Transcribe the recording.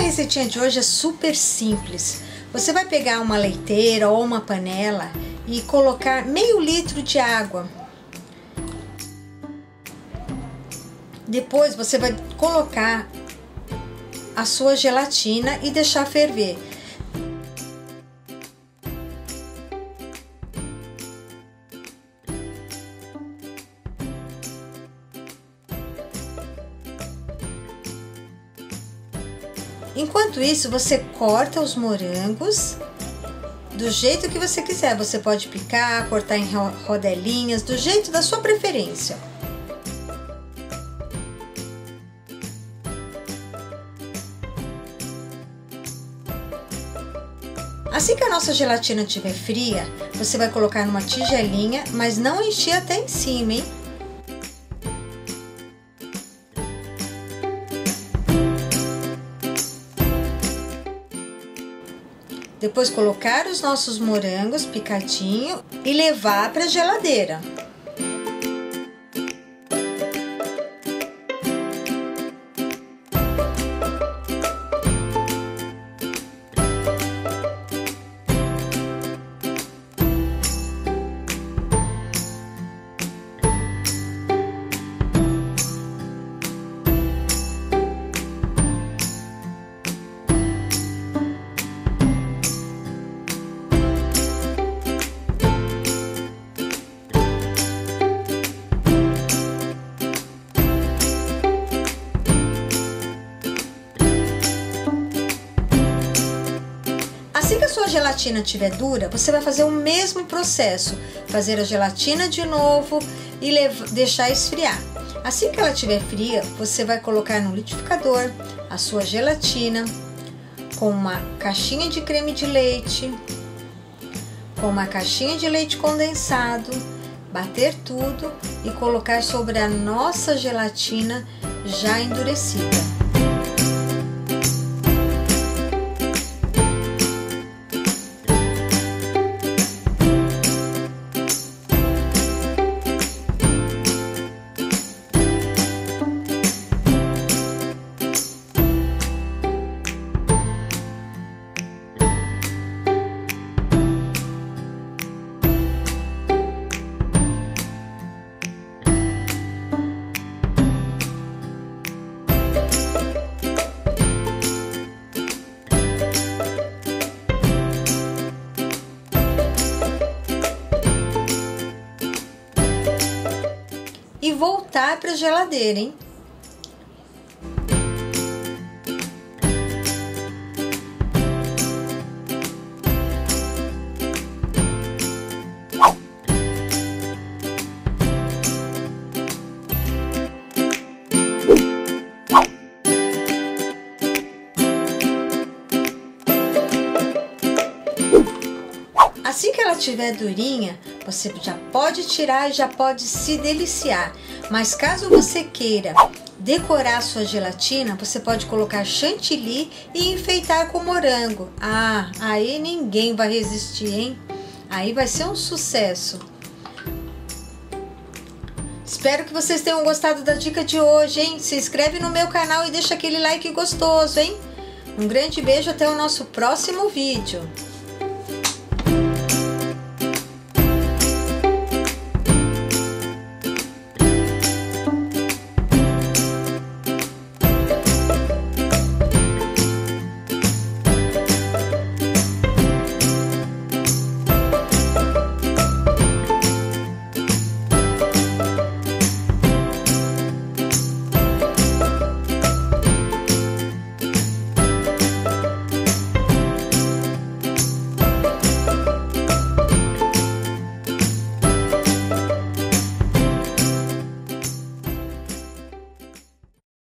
receitinha de hoje é super simples. Você vai pegar uma leiteira ou uma panela e colocar meio litro de água. Depois você vai colocar a sua gelatina e deixar ferver. Enquanto isso, você corta os morangos do jeito que você quiser. Você pode picar, cortar em rodelinhas, do jeito da sua preferência. Assim que a nossa gelatina estiver fria, você vai colocar numa tigelinha, mas não encher até em cima, hein? Depois colocar os nossos morangos picadinho e levar para a geladeira. A gelatina estiver dura, você vai fazer o mesmo processo, fazer a gelatina de novo e deixar esfriar. Assim que ela estiver fria, você vai colocar no liquidificador a sua gelatina com uma caixinha de creme de leite, com uma caixinha de leite condensado, bater tudo e colocar sobre a nossa gelatina já endurecida. Voltar para a geladeira, hein? Assim que ela estiver durinha, você já pode tirar e já pode se deliciar. Mas caso você queira decorar sua gelatina, você pode colocar chantilly e enfeitar com morango. Ah, aí ninguém vai resistir, hein? Aí vai ser um sucesso. Espero que vocês tenham gostado da dica de hoje, hein? Se inscreve no meu canal e deixa aquele like gostoso, hein? Um grande beijo até o nosso próximo vídeo.